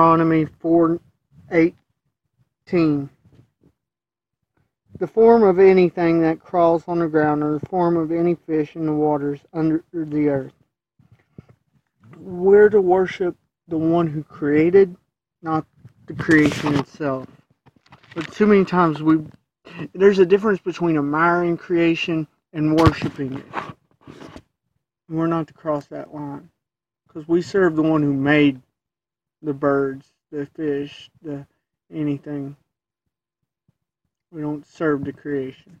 Deuteronomy 4:18. The form of anything that crawls on the ground, or the form of any fish in the waters under the earth. We're to worship the one who created, not the creation itself. But too many times we there's a difference between admiring creation and worshiping it. We're not to cross that line because we serve the one who made the birds, the fish, the anything. We don't serve the creation.